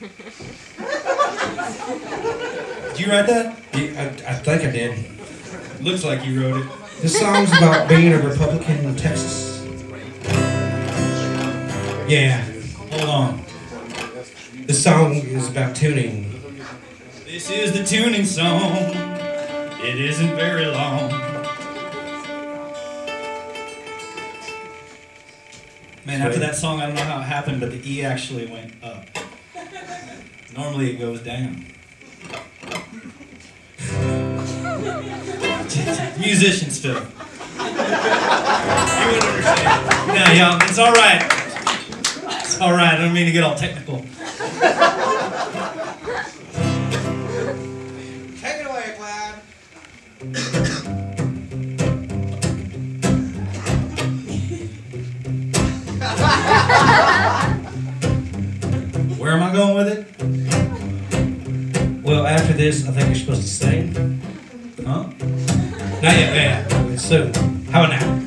Did you write that? I, I think I did. Looks like you wrote it. This song's about being a Republican in Texas. Yeah, Hold on. this song is about tuning. This is the tuning song. It isn't very long. Man, after that song, I don't know how it happened, but the E actually went up. Normally it goes down. Musicians, stuff. You wouldn't understand. No, y'all, it's all right. It's all right. I don't mean to get all technical. Take it away, Clyde. Where am I going with it? Well, after this, I think we're supposed to sing. Huh? Not yet, man. Soon. How about now?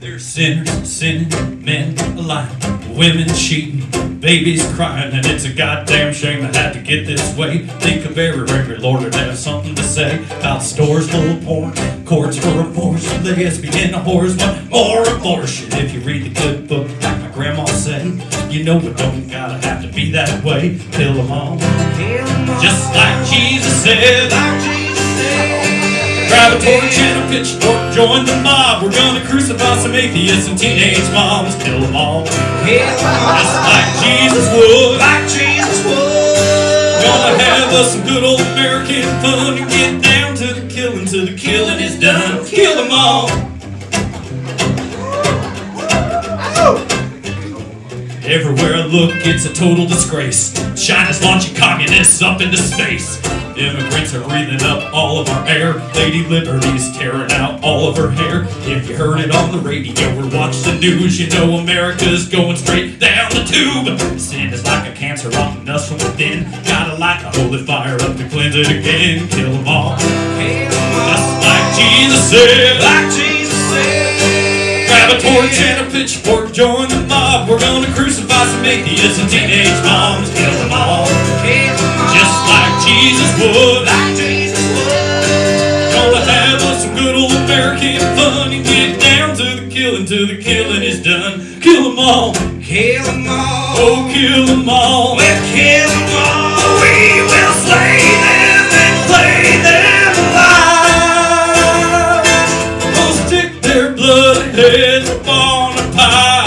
There's sinners sinning, men alike, women cheating, babies crying, and it's a goddamn shame I had to get this way. Think of every record lord would have something to say about stores full of porn, courts for abortion, lesbian whores, want more abortion. If you read the good book, you know it don't gotta have to be that way. Kill 'em all, just like Jesus said. Grab a torch and a pitchfork, join the mob. We're gonna crucify some atheists and teenage moms, kill them all. Just like Jesus would. Like Jesus would. Gonna have us some good old American fun and get down to the killing till the killing is done. Kill them all. Everywhere I look, it's a total disgrace. China's launching communists up into space. Immigrants are breathing up all of our air. Lady Liberty's tearing out all of her hair. If you heard it on the radio or watched the news, you know America's going straight down the tube. Sin is like a cancer rotting us from within. Gotta light a holy fire up to cleanse it again. Kill them all. Just like Jesus said. Like Jesus. Grab a torch and a pitchfork, join the mob. We're gonna crucify some atheists and teenage moms. Kill them all. Just like Jesus would. Like Jesus would. Gonna have us some good old American fun and get down to the killing till the killing is done. Kill them all. Kill 'em all. Oh, kill them all. We'll kill 'em all. Stick their blood heads upon a pie.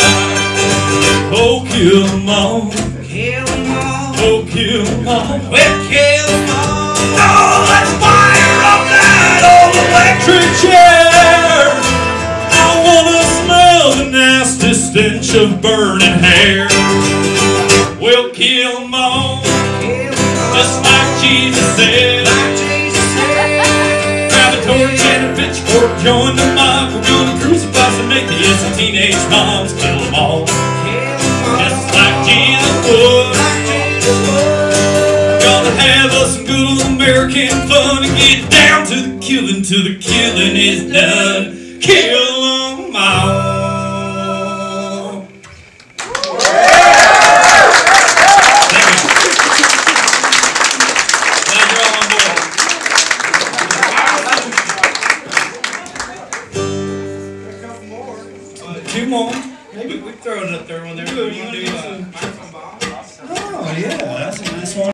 Oh, kill them all. Kill 'em all. Oh, kill them all. We'll kill 'em all. Oh, let's fire up that old electric chair. I wanna smell the nasty stench of burning hair. We'll kill them all, atheists and teenage moms. Kill them all, just. Like Jesus would. Gonna have us some good old American fun and get down to the killing till the killing is done. Kill Two more. Maybe we throw in a third one there. Dude, you want to do a microphone bomb? Oh, yeah. That's a nice one.